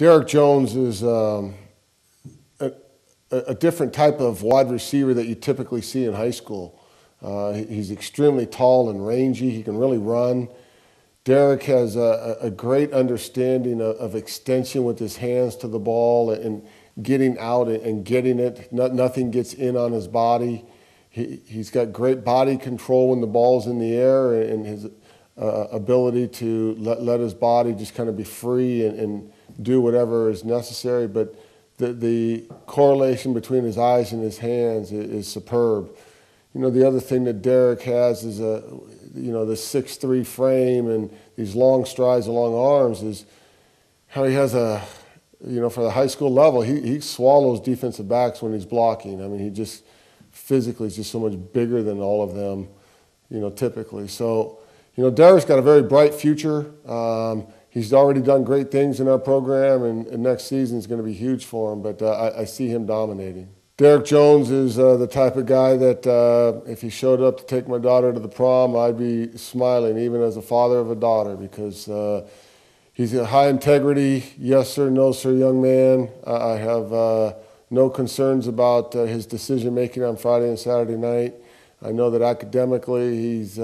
Derek Jones is um, a, a, different type of wide receiver that you typically see in high school. Uh, he's extremely tall and rangy. He can really run. Derek has a, a great understanding of, of, extension with his hands to the ball and getting out and getting it. No, nothing gets in on his body. He, he's got great body control when the ball's in the air and his uh, ability to let, let his body just kind of be free and, and do whatever is necessary. But the, the correlation between his eyes and his hands is, is superb. You know, the other thing that Derek has is a, you know, the six-three frame and these long strides, long arms is how he has a, you know, for the high school level, he, he swallows defensive backs when he's blocking. I mean, he just physically is just so much bigger than all of them, you know, typically. So, you know, Derek's got a very bright future. Um, he's already done great things in our program, and, and next season is going to be huge for him. But uh, I, I, see him dominating. Derek Jones is uh, the type of guy that uh, if he showed up to take my daughter to the prom, I'd be smiling, even as a father of a daughter, because uh, he's a high integrity, yes sir, no sir, young man. I have uh, no concerns about uh, his decision making on Friday and Saturday night. I know that academically he's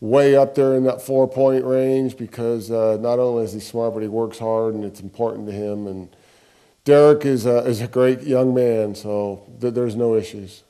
way up there in that four point range because uh, not only is he smart, but he works hard and it's important to him. And Derek is a, is a great young man, so th- there's no issues.